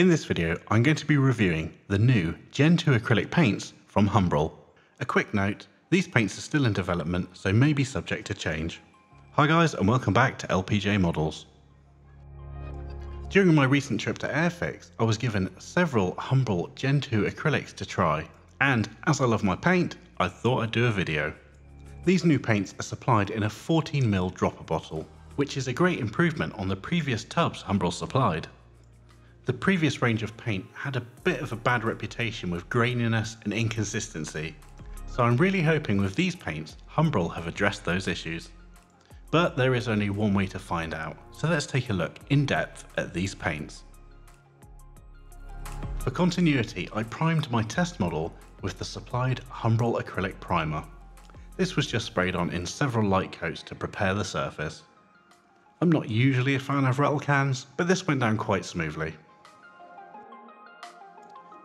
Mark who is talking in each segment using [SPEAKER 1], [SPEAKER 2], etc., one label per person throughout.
[SPEAKER 1] In this video, I'm going to be reviewing the new Gen 2 acrylic paints from Humbrol. A quick note, these paints are still in development, so may be subject to change. Hi guys, and welcome back to LPJ Models. During my recent trip to Airfix, I was given several Humbrol Gen 2 acrylics to try, and as I love my paint, I thought I'd do a video. These new paints are supplied in a 14ml dropper bottle, which is a great improvement on the previous tubs Humbrol supplied. The previous range of paint had a bit of a bad reputation with graininess and inconsistency, so I'm really hoping with these paints Humbrol have addressed those issues. But there is only one way to find out, so let's take a look in depth at these paints. For continuity, I primed my test model with the supplied Humbrol acrylic primer. This was just sprayed on in several light coats to prepare the surface. I'm not usually a fan of rattle cans, but this went down quite smoothly.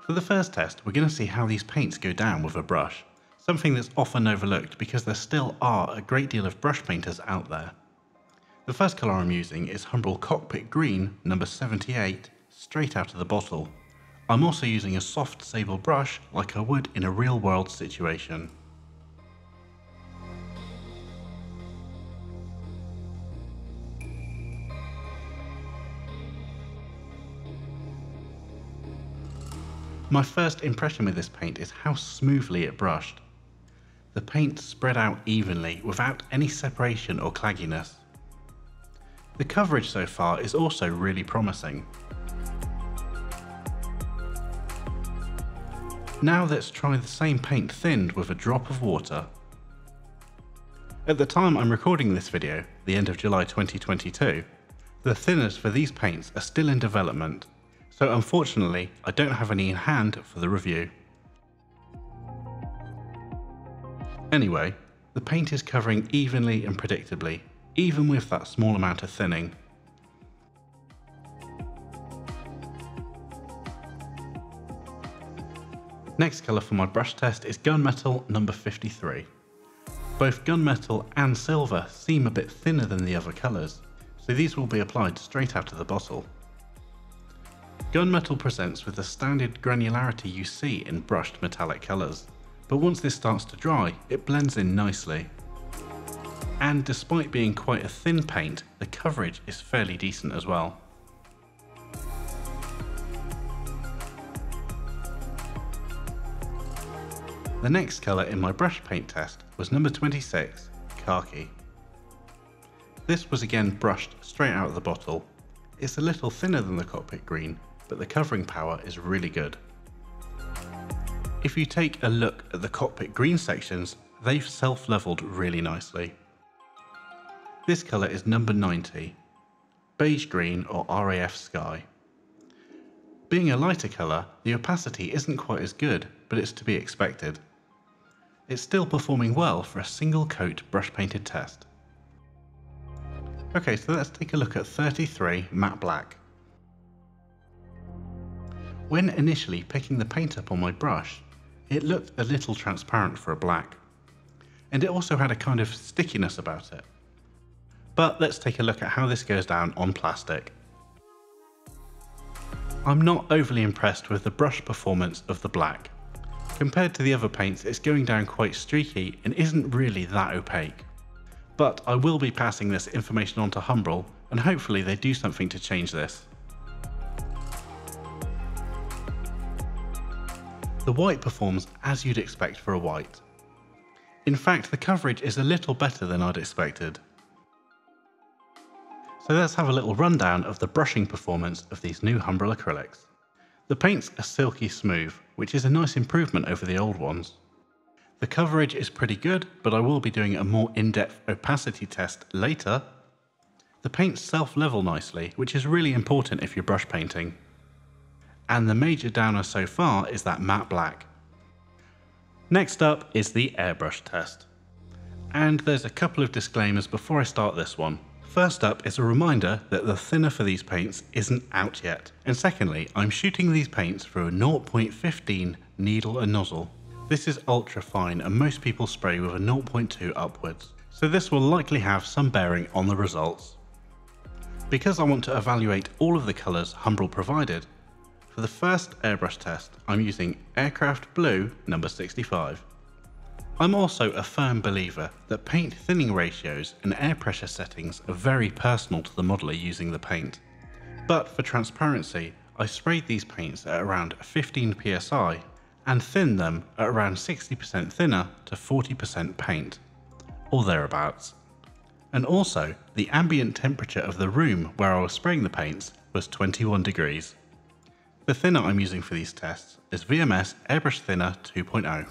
[SPEAKER 1] For the first test, we're going to see how these paints go down with a brush, something that's often overlooked because there still are a great deal of brush painters out there. The first colour I'm using is Humbrol Cockpit Green number 78, straight out of the bottle. I'm also using a soft sable brush like I would in a real world situation. My first impression with this paint is how smoothly it brushed. The paint spread out evenly without any separation or clagginess. The coverage so far is also really promising. Now let's try the same paint thinned with a drop of water. At the time I'm recording this video, the end of July 2022, the thinners for these paints are still in development so unfortunately, I don't have any in hand for the review. Anyway, the paint is covering evenly and predictably, even with that small amount of thinning. Next colour for my brush test is Gunmetal number 53. Both gunmetal and silver seem a bit thinner than the other colours, so these will be applied straight out of the bottle. Gunmetal presents with the standard granularity you see in brushed metallic colours, but once this starts to dry, it blends in nicely. And despite being quite a thin paint, the coverage is fairly decent as well. The next colour in my brush paint test was number 26, Khaki. This was again brushed straight out of the bottle. It's a little thinner than the cockpit green, but the covering power is really good. If you take a look at the cockpit green sections, they've self-leveled really nicely. This colour is number 90, beige green or RAF sky. Being a lighter colour, the opacity isn't quite as good, but it's to be expected. It's still performing well for a single coat brush painted test. Okay, so let's take a look at 33 matte black. When initially picking the paint up on my brush, it looked a little transparent for a black. And it also had a kind of stickiness about it. But let's take a look at how this goes down on plastic. I'm not overly impressed with the brush performance of the black. Compared to the other paints, it's going down quite streaky and isn't really that opaque. But I will be passing this information on to Humbrol and hopefully they do something to change this. The white performs as you'd expect for a white. In fact, the coverage is a little better than I'd expected. So let's have a little rundown of the brushing performance of these new Humbrol acrylics. The paints are silky smooth, which is a nice improvement over the old ones. The coverage is pretty good, but I will be doing a more in-depth opacity test later. The paints self-level nicely, which is really important if you're brush painting and the major downer so far is that matte black. Next up is the airbrush test. And there's a couple of disclaimers before I start this one. First up is a reminder that the thinner for these paints isn't out yet. And secondly, I'm shooting these paints through a 0.15 needle and nozzle. This is ultra fine and most people spray with a 0.2 upwards. So this will likely have some bearing on the results. Because I want to evaluate all of the colours Humbrol provided, For the first airbrush test, I'm using Aircraft Blue number 65. I'm also a firm believer that paint thinning ratios and air pressure settings are very personal to the modeler using the paint. But for transparency, I sprayed these paints at around 15 psi and thinned them at around 60% thinner to 40% paint, or thereabouts. And also, the ambient temperature of the room where I was spraying the paints was 21 degrees. The thinner I'm using for these tests is VMS Airbrush Thinner 2.0.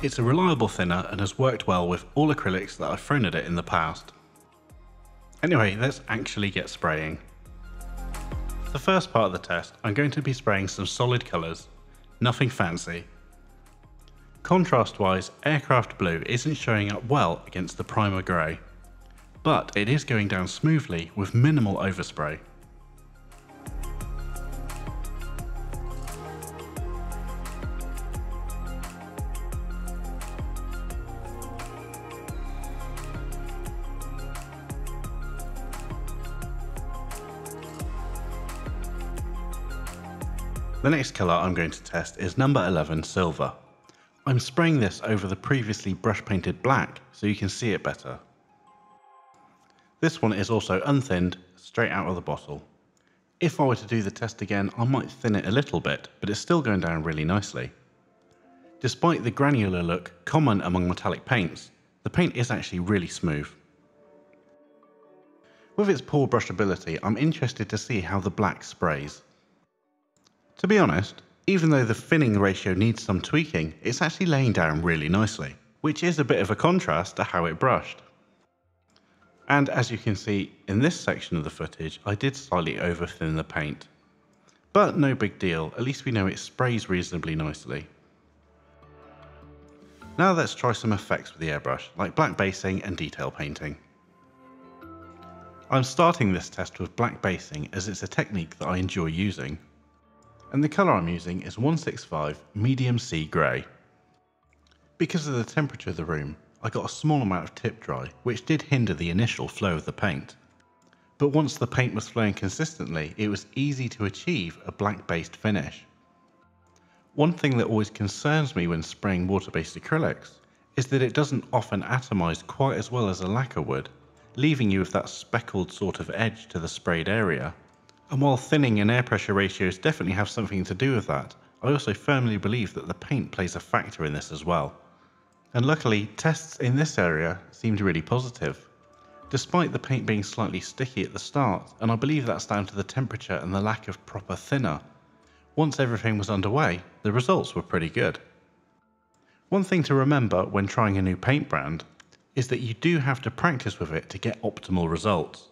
[SPEAKER 1] It's a reliable thinner and has worked well with all acrylics that I've thrown at it in the past. Anyway, let's actually get spraying. The first part of the test, I'm going to be spraying some solid colours, nothing fancy. Contrast wise, Aircraft Blue isn't showing up well against the Primer Grey, but it is going down smoothly with minimal overspray. The next colour I'm going to test is number 11 Silver. I'm spraying this over the previously brush painted black so you can see it better. This one is also unthinned, straight out of the bottle. If I were to do the test again, I might thin it a little bit, but it's still going down really nicely. Despite the granular look common among metallic paints, the paint is actually really smooth. With its poor brushability, I'm interested to see how the black sprays. To be honest, even though the thinning ratio needs some tweaking, it's actually laying down really nicely, which is a bit of a contrast to how it brushed. And as you can see in this section of the footage, I did slightly over thin the paint. But no big deal, at least we know it sprays reasonably nicely. Now let's try some effects with the airbrush, like black basing and detail painting. I'm starting this test with black basing as it's a technique that I enjoy using and the colour I'm using is 165 medium sea grey. Because of the temperature of the room, I got a small amount of tip dry, which did hinder the initial flow of the paint. But once the paint was flowing consistently, it was easy to achieve a black based finish. One thing that always concerns me when spraying water based acrylics is that it doesn't often atomise quite as well as a lacquer would, leaving you with that speckled sort of edge to the sprayed area. And while thinning and air pressure ratios definitely have something to do with that, I also firmly believe that the paint plays a factor in this as well. And luckily, tests in this area seemed really positive. Despite the paint being slightly sticky at the start, and I believe that's down to the temperature and the lack of proper thinner, once everything was underway, the results were pretty good. One thing to remember when trying a new paint brand is that you do have to practice with it to get optimal results.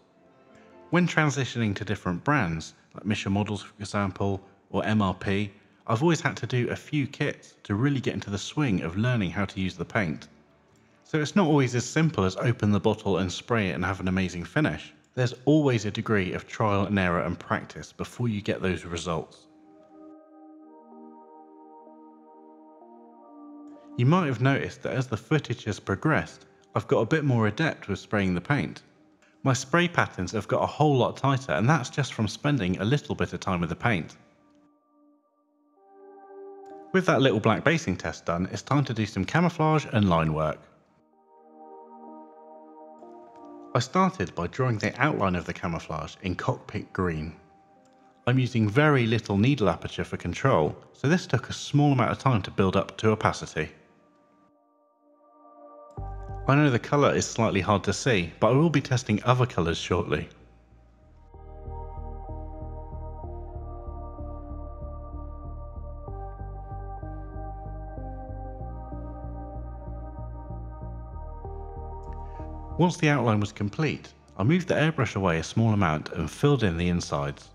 [SPEAKER 1] When transitioning to different brands, like Mission Models for example, or MRP, I've always had to do a few kits to really get into the swing of learning how to use the paint. So it's not always as simple as open the bottle and spray it and have an amazing finish. There's always a degree of trial and error and practice before you get those results. You might have noticed that as the footage has progressed, I've got a bit more adept with spraying the paint. My spray patterns have got a whole lot tighter and that's just from spending a little bit of time with the paint. With that little black basing test done, it's time to do some camouflage and line work. I started by drawing the outline of the camouflage in cockpit green. I'm using very little needle aperture for control, so this took a small amount of time to build up to opacity. I know the colour is slightly hard to see, but I will be testing other colours shortly. Once the outline was complete, I moved the airbrush away a small amount and filled in the insides.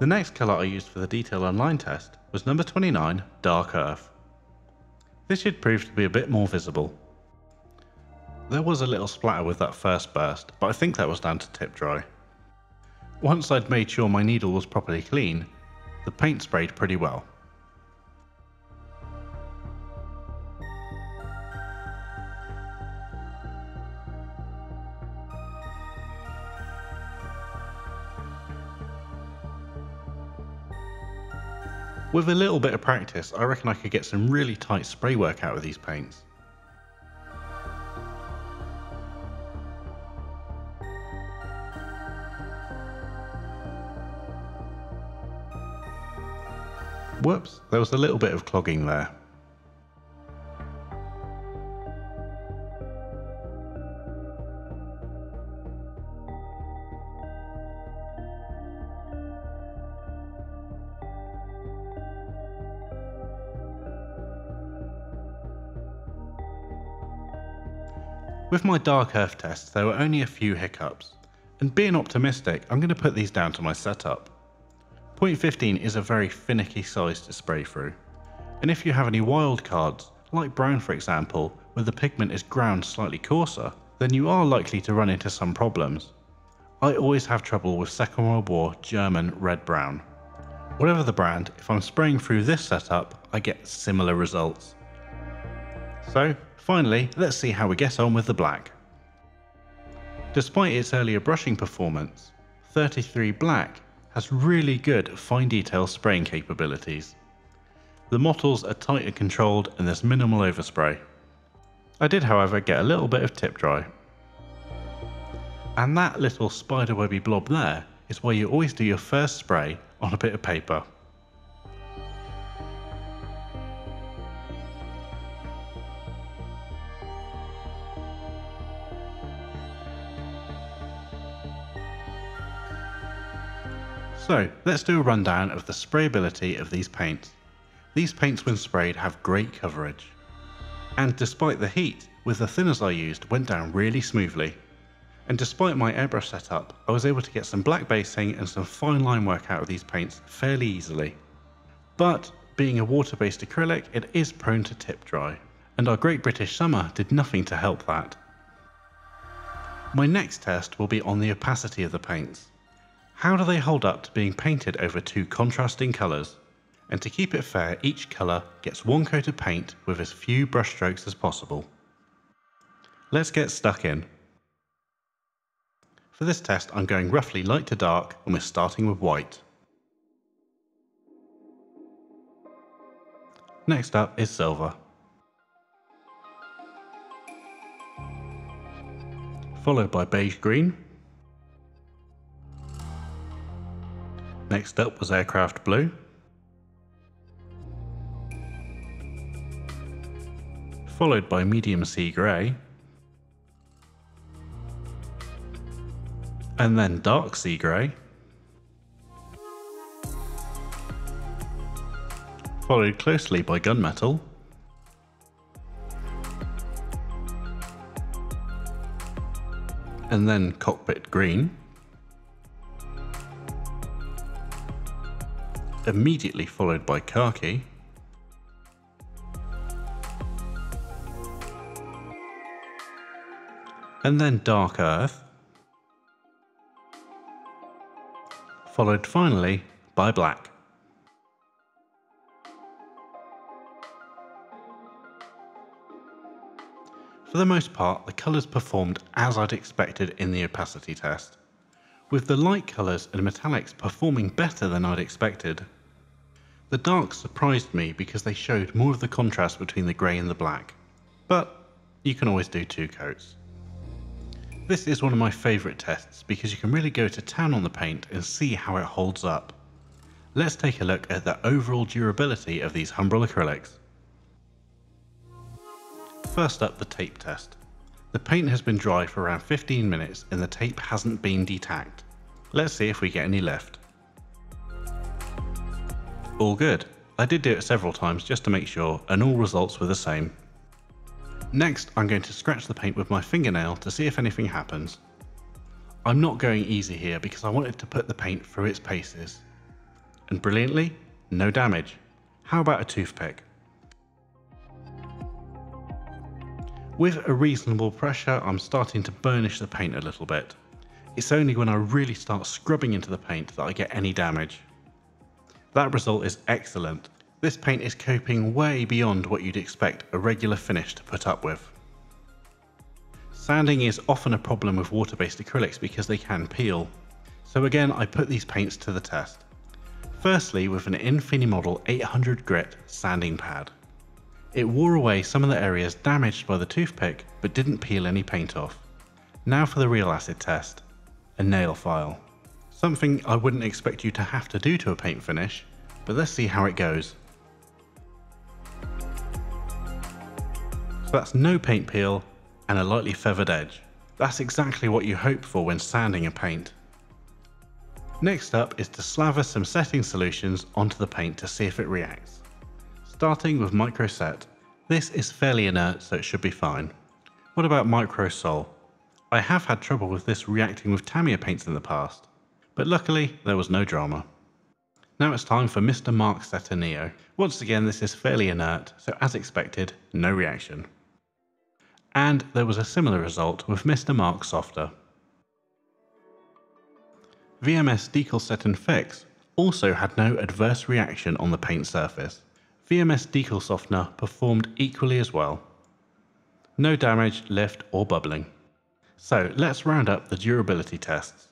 [SPEAKER 1] The next colour I used for the detail and line test was number 29, Dark Earth. This should prove to be a bit more visible. There was a little splatter with that first burst, but I think that was down to tip dry. Once I'd made sure my needle was properly clean, the paint sprayed pretty well. With a little bit of practice, I reckon I could get some really tight spray work out of these paints. Whoops, there was a little bit of clogging there. With my dark earth tests, there were only a few hiccups. And being optimistic, I'm going to put these down to my setup. 0.15 is a very finicky size to spray through. And if you have any wild cards, like brown for example, where the pigment is ground slightly coarser, then you are likely to run into some problems. I always have trouble with Second World War German red brown. Whatever the brand, if I'm spraying through this setup, I get similar results. So Finally, let's see how we get on with the black. Despite its earlier brushing performance, 33 Black has really good fine detail spraying capabilities. The mottles are tight and controlled and there's minimal overspray. I did however get a little bit of tip dry. And that little spiderwebby blob there is why you always do your first spray on a bit of paper. So let's do a rundown of the sprayability of these paints. These paints when sprayed have great coverage. And despite the heat, with the thinners I used went down really smoothly. And despite my airbrush setup, I was able to get some black basing and some fine line work out of these paints fairly easily. But being a water-based acrylic, it is prone to tip dry, and our Great British Summer did nothing to help that. My next test will be on the opacity of the paints. How do they hold up to being painted over two contrasting colours? And to keep it fair, each colour gets one coat of paint with as few brushstrokes as possible. Let's get stuck in. For this test I'm going roughly light to dark and we're starting with white. Next up is silver. Followed by beige green Next up was Aircraft Blue. Followed by Medium Sea Grey. And then Dark Sea Grey. Followed closely by Gunmetal. And then Cockpit Green. Immediately followed by khaki. And then dark earth. Followed finally by black. For the most part, the colours performed as I'd expected in the opacity test with the light colours and metallics performing better than I'd expected. The darks surprised me because they showed more of the contrast between the grey and the black, but you can always do two coats. This is one of my favourite tests because you can really go to town on the paint and see how it holds up. Let's take a look at the overall durability of these Humbrol acrylics. First up the tape test. The paint has been dry for around 15 minutes and the tape hasn't been detacked. Let's see if we get any left. All good. I did do it several times just to make sure and all results were the same. Next I'm going to scratch the paint with my fingernail to see if anything happens. I'm not going easy here because I wanted to put the paint through its paces. And brilliantly, no damage. How about a toothpick? With a reasonable pressure, I'm starting to burnish the paint a little bit. It's only when I really start scrubbing into the paint that I get any damage. That result is excellent. This paint is coping way beyond what you'd expect a regular finish to put up with. Sanding is often a problem with water-based acrylics because they can peel. So again, I put these paints to the test. Firstly with an Infini Model 800 grit sanding pad. It wore away some of the areas damaged by the toothpick but didn't peel any paint off. Now for the real acid test, a nail file. Something I wouldn't expect you to have to do to a paint finish, but let's see how it goes. So that's no paint peel and a lightly feathered edge. That's exactly what you hope for when sanding a paint. Next up is to slather some setting solutions onto the paint to see if it reacts. Starting with Microset. This is fairly inert so it should be fine. What about Microsol? I have had trouble with this reacting with Tamiya paints in the past, but luckily there was no drama. Now it's time for Mr. Mark Setter Neo. Once again this is fairly inert, so as expected, no reaction and there was a similar result with Mr. Mark Softer. VMS Decal Set and Fix also had no adverse reaction on the paint surface. VMS Decal Softener performed equally as well. No damage, lift or bubbling. So let's round up the durability tests.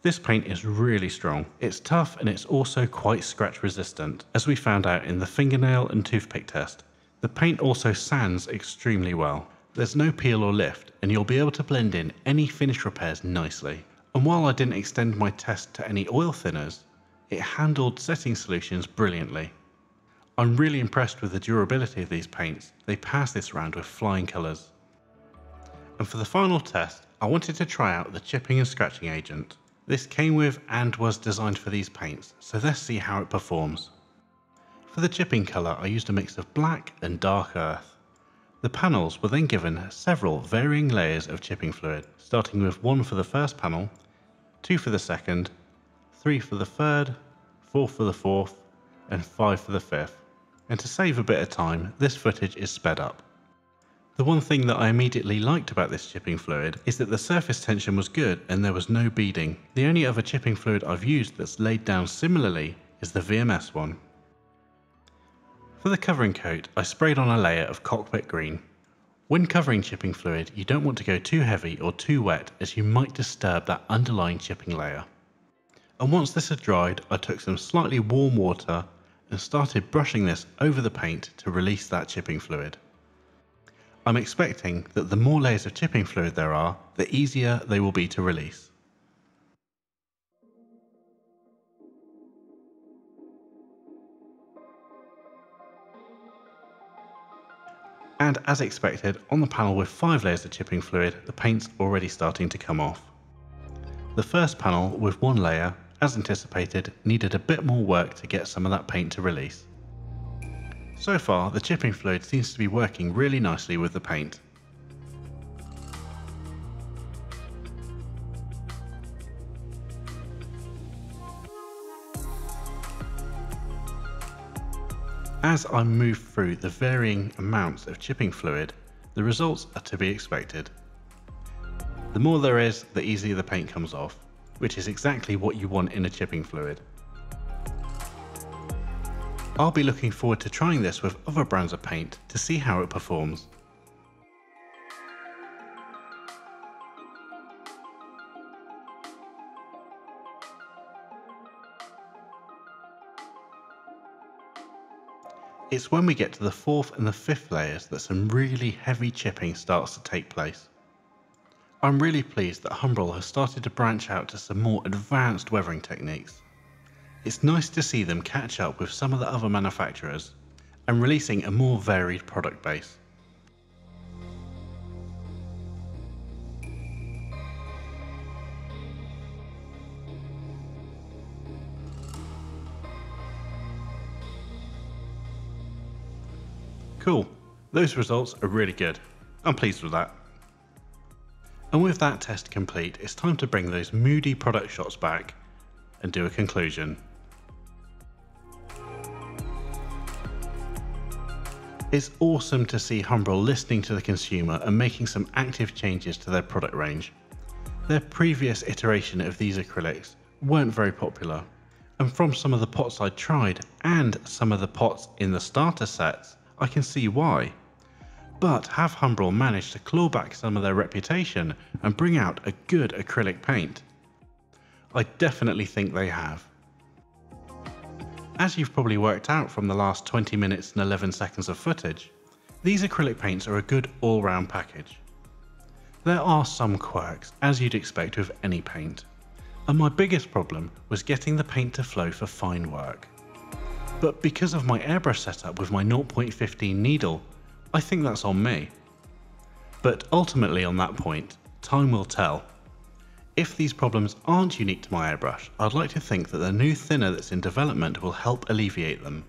[SPEAKER 1] This paint is really strong. It's tough and it's also quite scratch resistant, as we found out in the fingernail and toothpick test. The paint also sands extremely well. There's no peel or lift, and you'll be able to blend in any finish repairs nicely. And while I didn't extend my test to any oil thinners, it handled setting solutions brilliantly. I'm really impressed with the durability of these paints, they pass this round with flying colours. And for the final test, I wanted to try out the chipping and scratching agent. This came with and was designed for these paints, so let's see how it performs. For the chipping colour I used a mix of black and dark earth. The panels were then given several varying layers of chipping fluid, starting with one for the first panel, two for the second, three for the third, four for the fourth, and five for the fifth. And to save a bit of time, this footage is sped up. The one thing that I immediately liked about this chipping fluid is that the surface tension was good and there was no beading. The only other chipping fluid I've used that's laid down similarly is the VMS one. For the covering coat, I sprayed on a layer of cockpit green. When covering chipping fluid, you don't want to go too heavy or too wet as you might disturb that underlying chipping layer. And once this had dried, I took some slightly warm water and started brushing this over the paint to release that chipping fluid. I'm expecting that the more layers of chipping fluid there are, the easier they will be to release. And as expected, on the panel with 5 layers of chipping fluid, the paint's already starting to come off. The first panel with one layer, as anticipated, needed a bit more work to get some of that paint to release. So far, the chipping fluid seems to be working really nicely with the paint. As I move through the varying amounts of chipping fluid, the results are to be expected. The more there is, the easier the paint comes off, which is exactly what you want in a chipping fluid. I'll be looking forward to trying this with other brands of paint to see how it performs. It's when we get to the fourth and the fifth layers that some really heavy chipping starts to take place. I'm really pleased that Humbrol has started to branch out to some more advanced weathering techniques. It's nice to see them catch up with some of the other manufacturers and releasing a more varied product base. Cool. Those results are really good. I'm pleased with that. And with that test complete, it's time to bring those moody product shots back and do a conclusion. It's awesome to see Humbrol listening to the consumer and making some active changes to their product range. Their previous iteration of these acrylics weren't very popular, and from some of the pots I tried and some of the pots in the starter sets, I can see why. But have Humbrol managed to claw back some of their reputation and bring out a good acrylic paint? I definitely think they have. As you've probably worked out from the last 20 minutes and 11 seconds of footage, these acrylic paints are a good all-round package. There are some quirks, as you'd expect with any paint, and my biggest problem was getting the paint to flow for fine work. But because of my airbrush setup with my 0.15 needle, I think that's on me. But ultimately on that point, time will tell. If these problems aren't unique to my airbrush, I'd like to think that the new thinner that's in development will help alleviate them.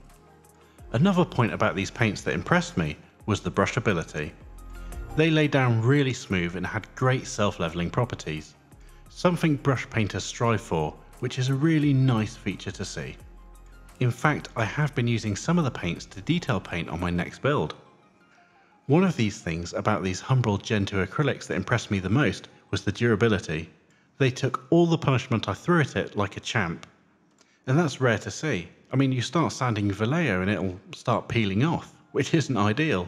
[SPEAKER 1] Another point about these paints that impressed me was the brushability. They lay down really smooth and had great self-leveling properties. Something brush painters strive for, which is a really nice feature to see. In fact, I have been using some of the paints to detail paint on my next build. One of these things about these Humbrol Gen 2 acrylics that impressed me the most was the durability. They took all the punishment I threw at it like a champ. And that's rare to see. I mean, you start sanding Vallejo and it'll start peeling off, which isn't ideal.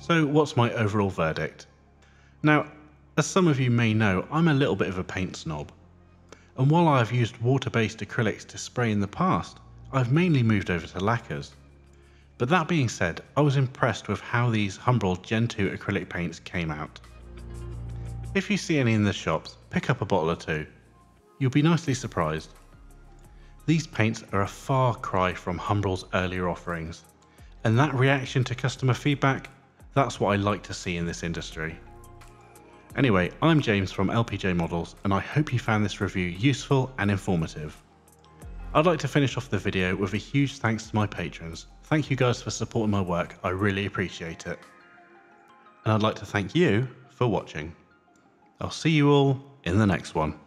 [SPEAKER 1] So what's my overall verdict? Now, as some of you may know, I'm a little bit of a paint snob. And while I've used water-based acrylics to spray in the past, I've mainly moved over to lacquers. But that being said, I was impressed with how these Humbrol Gen 2 acrylic paints came out. If you see any in the shops, pick up a bottle or two. You'll be nicely surprised. These paints are a far cry from Humbrol's earlier offerings, and that reaction to customer feedback, that's what I like to see in this industry. Anyway, I'm James from LPJ Models, and I hope you found this review useful and informative. I'd like to finish off the video with a huge thanks to my patrons. Thank you guys for supporting my work, I really appreciate it. And I'd like to thank you for watching. I'll see you all in the next one.